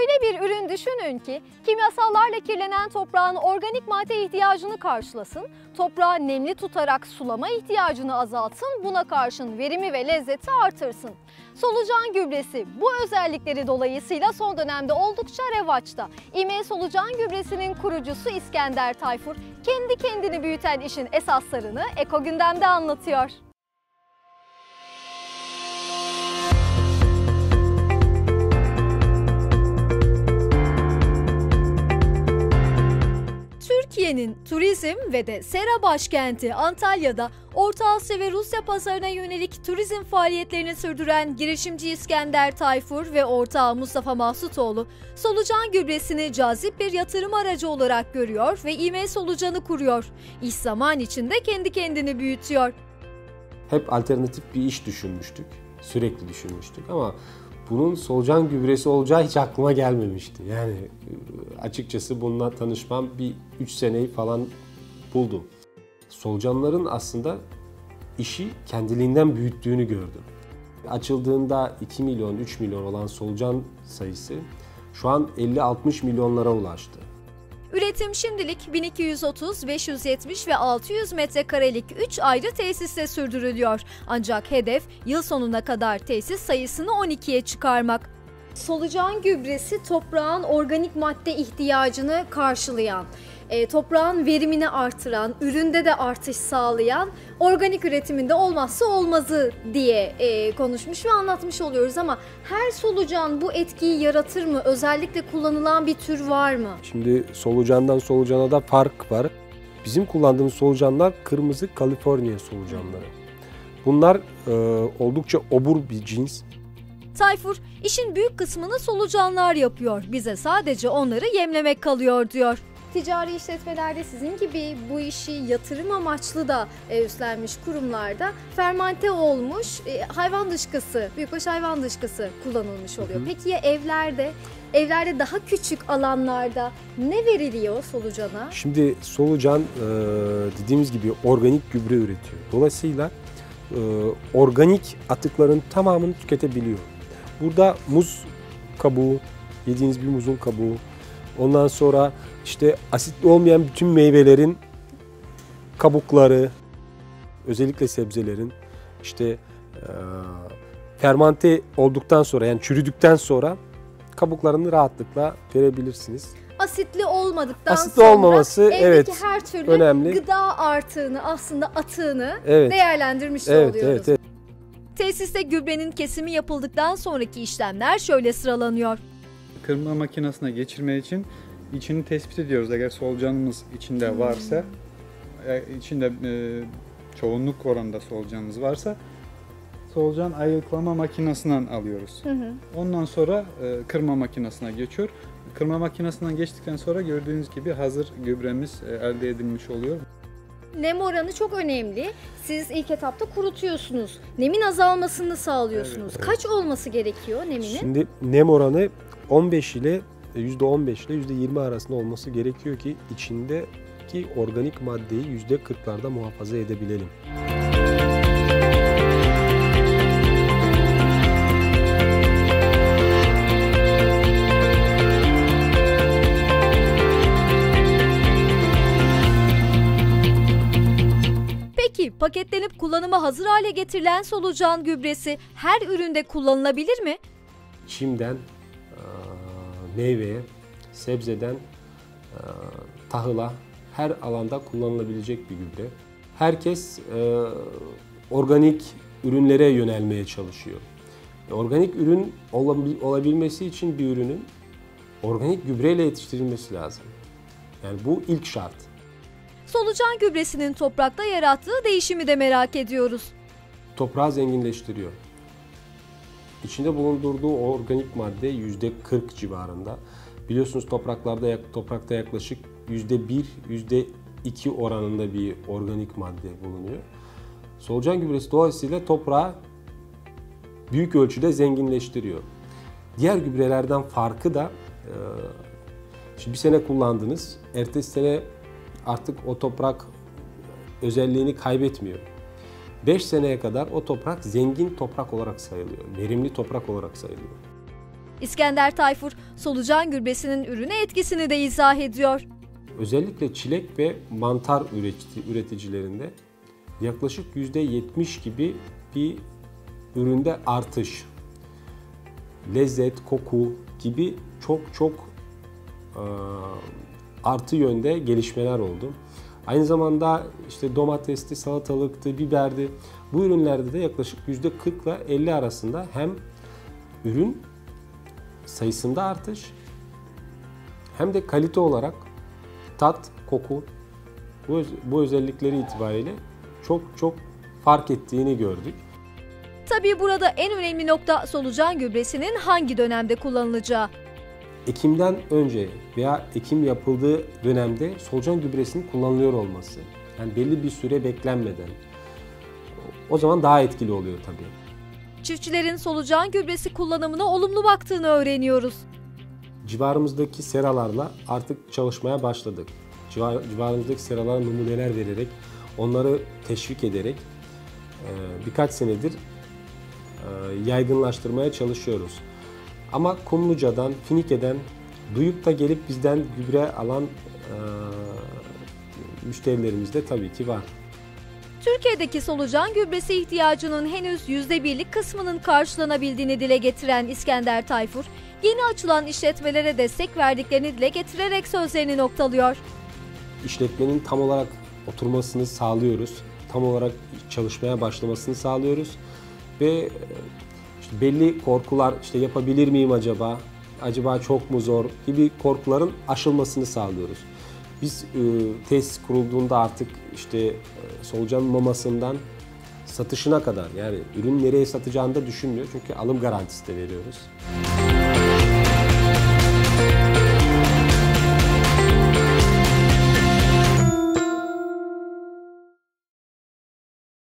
Öyle bir ürün düşünün ki kimyasallarla kirlenen toprağın organik madde ihtiyacını karşılasın, toprağı nemli tutarak sulama ihtiyacını azaltsın, buna karşın verimi ve lezzeti artırsın. Solucan gübresi bu özellikleri dolayısıyla son dönemde oldukça revaçta. İME Solucan gübresinin kurucusu İskender Tayfur kendi kendini büyüten işin esaslarını Eko Gündem'de anlatıyor. Turizm ve de sera başkenti Antalya'da Orta Asya ve Rusya pazarına yönelik turizm faaliyetlerini sürdüren girişimci İskender Tayfur ve ortağı Mustafa Mahsutoğlu, solucan gübresini cazip bir yatırım aracı olarak görüyor ve İME solucanı kuruyor. İş zaman içinde kendi kendini büyütüyor. Hep alternatif bir iş düşünmüştük. Sürekli düşünmüştük ama bunun solucan gübresi olacağı hiç aklıma gelmemişti. Yani e, açıkçası bununla tanışmam bir 3 seneyi falan buldu. Solucanların aslında işi kendiliğinden büyüttüğünü gördüm. Açıldığında 2 milyon, 3 milyon olan solucan sayısı şu an 50-60 milyonlara ulaştı. Üretim şimdilik 1230, 570 ve 600 metrekarelik 3 ayrı tesiste sürdürülüyor. Ancak hedef yıl sonuna kadar tesis sayısını 12'ye çıkarmak. Solucan gübresi toprağın organik madde ihtiyacını karşılayan, e, toprağın verimini artıran, üründe de artış sağlayan, organik üretiminde olmazsa olmazı diye e, konuşmuş ve anlatmış oluyoruz ama her solucan bu etkiyi yaratır mı? Özellikle kullanılan bir tür var mı? Şimdi solucandan solucana da fark var. Bizim kullandığımız solucanlar kırmızı Kaliforniya solucanları. Bunlar e, oldukça obur bir cins. Tayfur, işin büyük kısmını solucanlar yapıyor. Bize sadece onları yemlemek kalıyor diyor. Ticari işletmelerde sizin gibi bu işi yatırım amaçlı da e, üstlenmiş kurumlarda fermante olmuş e, hayvan dışkısı, büyükbaş hayvan dışkısı kullanılmış oluyor. Hı hı. Peki ya evlerde? Evlerde daha küçük alanlarda ne veriliyor solucana? Şimdi solucan e, dediğimiz gibi organik gübre üretiyor. Dolayısıyla e, organik atıkların tamamını tüketebiliyor. Burada muz kabuğu, yediğiniz bir muzun kabuğu, ondan sonra işte asitli olmayan bütün meyvelerin kabukları, özellikle sebzelerin işte e, fermante olduktan sonra yani çürüdükten sonra kabuklarını rahatlıkla verebilirsiniz. Asitli olmadıktan Asitli sonra olmaması, evdeki evet, her türlü önemli. gıda artığını aslında atığını Evet. değerlendirmiş de Evet, oluyoruz. evet, evet. Tesiste gübrenin kesimi yapıldıktan sonraki işlemler şöyle sıralanıyor. Kırma makinesine geçirme için içini tespit ediyoruz. Eğer solucanımız içinde varsa, e, içinde e, çoğunluk oranında solucanımız varsa solucan ayıklama makinesinden alıyoruz. Ondan sonra e, kırma makinesine geçiyor. Kırma makinesinden geçtikten sonra gördüğünüz gibi hazır gübremiz e, elde edilmiş oluyor. Nem oranı çok önemli. Siz ilk etapta kurutuyorsunuz. Nemin azalmasını sağlıyorsunuz. Evet. Kaç olması gerekiyor neminin? Şimdi nem oranı 15 ile %15 ile %20 arasında olması gerekiyor ki içindeki organik maddeyi %40'larda muhafaza edebilelim. Peki paketlenip kullanıma hazır hale getirilen solucan gübresi her üründe kullanılabilir mi? Çimden meyveye, sebzeden eee, tahıla her alanda kullanılabilecek bir gübre. Herkes eee, organik ürünlere yönelmeye çalışıyor. E, Organik ürün olabil- olabilmesi için bir ürünün organik gübreyle yetiştirilmesi lazım. Yani bu ilk şart. Solucan gübresinin toprakta yarattığı değişimi de merak ediyoruz. toprağı zenginleştiriyor. İçinde bulundurduğu organik madde yüzde 40 civarında. Biliyorsunuz topraklarda toprakta yaklaşık yüzde 1, yüzde 2 oranında bir organik madde bulunuyor. Solucan gübresi dolayısıyla toprağı büyük ölçüde zenginleştiriyor. Diğer gübrelerden farkı da e, şimdi bir sene kullandınız, ertesi sene artık o toprak özelliğini kaybetmiyor. 5 seneye kadar o toprak zengin toprak olarak sayılıyor. Verimli toprak olarak sayılıyor. İskender Tayfur, solucan gübresinin ürüne etkisini de izah ediyor. Özellikle çilek ve mantar üretici- üreticilerinde yaklaşık %70 gibi bir üründe artış, lezzet, koku gibi çok çok artı yönde gelişmeler oldu. Aynı zamanda işte domatesti, salatalıktı, biberdi. Bu ürünlerde de yaklaşık %40 ile 50 arasında hem ürün sayısında artış hem de kalite olarak tat, koku bu, bu özellikleri itibariyle çok çok fark ettiğini gördük. Tabii burada en önemli nokta solucan gübresinin hangi dönemde kullanılacağı. Ekimden önce veya ekim yapıldığı dönemde solucan gübresinin kullanılıyor olması. Yani belli bir süre beklenmeden. O zaman daha etkili oluyor tabii. Çiftçilerin solucan gübresi kullanımına olumlu baktığını öğreniyoruz. civarımızdaki seralarla artık çalışmaya başladık. Civar, civarımızdaki seralara numuneler vererek, onları teşvik ederek e, birkaç senedir e, yaygınlaştırmaya çalışıyoruz. Ama Kumluca'dan, Finike'den duyup da gelip bizden gübre alan e, müşterilerimiz de tabii ki var. Türkiye'deki solucan gübresi ihtiyacının henüz %1'lik kısmının karşılanabildiğini dile getiren İskender Tayfur, yeni açılan işletmelere destek verdiklerini dile getirerek sözlerini noktalıyor. işletmenin tam olarak oturmasını sağlıyoruz. Tam olarak çalışmaya başlamasını sağlıyoruz. Ve belli korkular işte yapabilir miyim acaba? Acaba çok mu zor gibi korkuların aşılmasını sağlıyoruz. Biz e, tesis kurulduğunda artık işte e, solucan mamasından satışına kadar yani ürün nereye satacağını da düşünmüyor. Çünkü alım garantisi de veriyoruz.